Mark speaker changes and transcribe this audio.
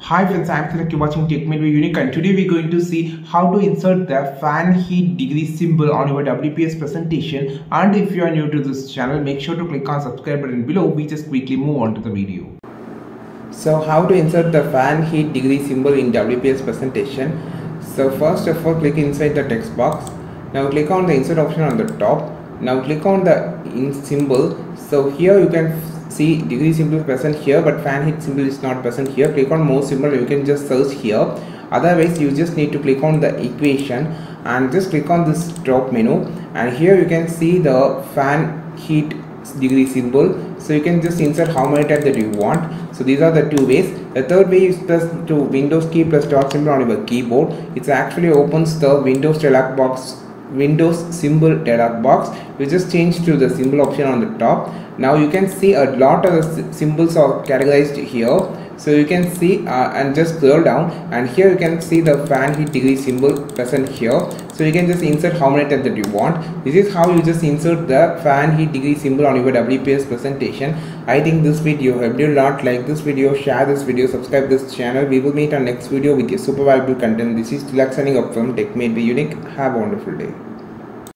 Speaker 1: Hi friends, I am Tilak. You're watching Tech Made Me Unique and today we're going to see how to insert the Fahrenheit degree symbol on your WPS presentation and if you are new to this channel, make sure to click on subscribe button below. We just quickly move on to the video. So how to insert the Fahrenheit degree symbol in WPS presentation. So first of all click inside the text box. Now click on the insert option on the top. Now click on the in symbol. So here you can see degree symbol is present here but Fahrenheit symbol is not present here. Click on more symbol you can just search here. Otherwise you just need to click on the equation and just click on this drop menu. And here you can see the Fahrenheit degree symbol. So you can just insert how many types that you want. So these are the two ways. The third way is plus to windows key plus dot symbol on your keyboard. It actually opens the windows dialog box windows symbol dialog box we just change to the symbol option on the top. Now you can see a lot of the symbols are categorized here so you can see uh, and just scroll down and here you can see the Fahrenheit degree symbol present here. So you can just insert how many times that you want. This is how you just insert the Fahrenheit degree symbol on your wps presentation. I think this video helped you a lot. Like this video share this video subscribe this channel. We will meet on next video with your super valuable content. This is Tilak signing up from Tech Made Me Unique. Have a wonderful day